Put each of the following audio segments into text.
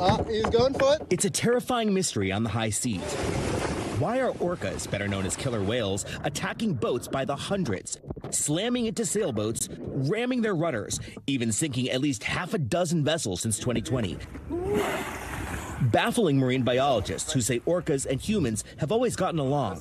Oh, he's going for it. It's a terrifying mystery on the high seas. Why are orcas, better known as killer whales, attacking boats by the hundreds, slamming into sailboats, ramming their rudders, even sinking at least half a dozen vessels since 2020? Baffling marine biologists who say orcas and humans have always gotten along.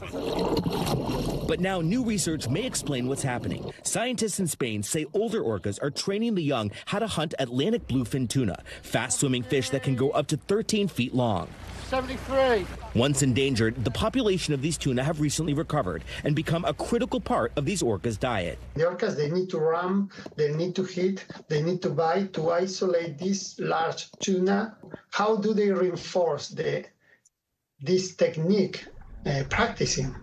But now new research may explain what's happening. Scientists in Spain say older orcas are training the young how to hunt Atlantic bluefin tuna, fast swimming fish that can go up to 13 feet long. 73. Once endangered, the population of these tuna have recently recovered and become a critical part of these orcas' diet. The orcas, they need to ram, they need to hit, they need to bite to isolate this large tuna. How do they reinforce the, this technique uh, practicing?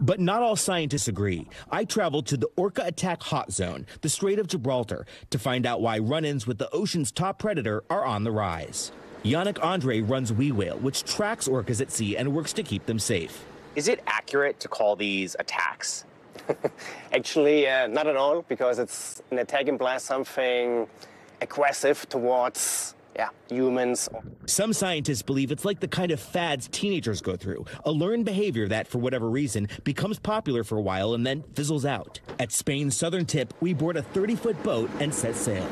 But not all scientists agree. I traveled to the Orca Attack Hot Zone, the Strait of Gibraltar, to find out why run ins with the ocean's top predator are on the rise. Yannick Andre runs We Whale, which tracks orcas at sea and works to keep them safe. Is it accurate to call these attacks? Actually, uh, not at all, because it's an attack implies something aggressive towards yeah, humans. Some scientists believe it's like the kind of fads teenagers go through, a learned behavior that, for whatever reason, becomes popular for a while and then fizzles out. At Spain's southern tip, we board a 30 foot boat and set sail.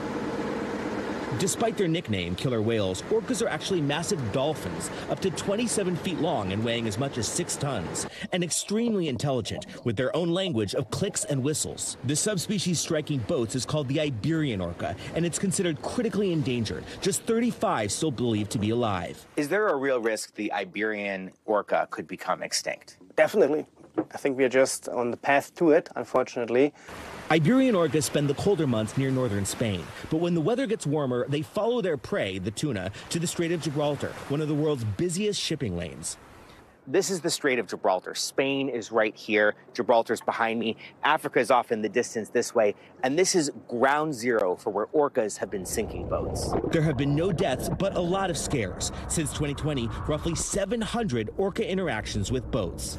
Despite their nickname, killer whales, orcas are actually massive dolphins, up to 27 feet long and weighing as much as 6 tons, and extremely intelligent, with their own language of clicks and whistles. The subspecies striking boats is called the Iberian orca, and it's considered critically endangered, just 35 still believed to be alive. Is there a real risk the Iberian orca could become extinct? Definitely. I think we are just on the path to it, unfortunately. Iberian orcas spend the colder months near northern Spain, but when the weather gets warmer, they follow their prey, the tuna, to the Strait of Gibraltar, one of the world's busiest shipping lanes. This is the Strait of Gibraltar. Spain is right here. Gibraltar's behind me. Africa is off in the distance this way. And this is ground zero for where orcas have been sinking boats. There have been no deaths, but a lot of scares. Since 2020, roughly 700 orca interactions with boats.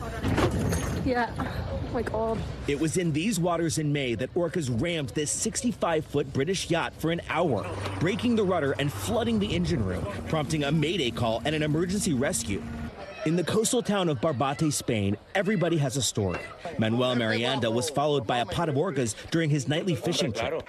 Yeah. Oh my God. It was in these waters in May that orcas rammed this 65 foot British yacht for an hour, breaking the rudder and flooding the engine room, prompting a mayday call and an emergency rescue. In the coastal town of Barbate, Spain, everybody has a story. Manuel Marianda was followed by a pot of orcas during his nightly fishing trip.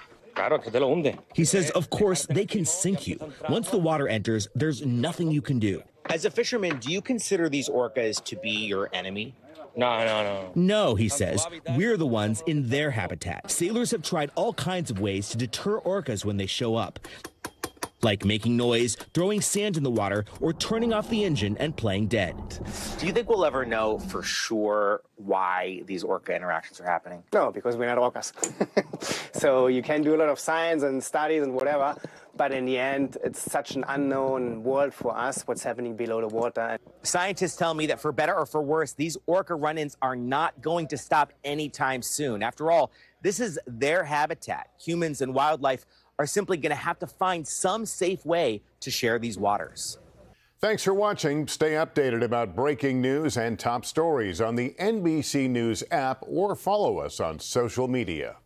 He says, of course, they can sink you. Once the water enters, there's nothing you can do. As a fisherman, do you consider these orcas to be your enemy? No, no, no. No, he says, we're the ones in their habitat. Sailors have tried all kinds of ways to deter orcas when they show up, like making noise, throwing sand in the water, or turning off the engine and playing dead. Do you think we'll ever know for sure why these orca interactions are happening? No, because we're not orcas. so you can do a lot of science and studies and whatever, but in the end, it's such an unknown world for us, what's happening below the water. Scientists tell me that for better or for worse, these orca run ins are not going to stop anytime soon. After all, this is their habitat. Humans and wildlife are simply going to have to find some safe way to share these waters. Thanks for watching. Stay updated about breaking news and top stories on the NBC News app or follow us on social media.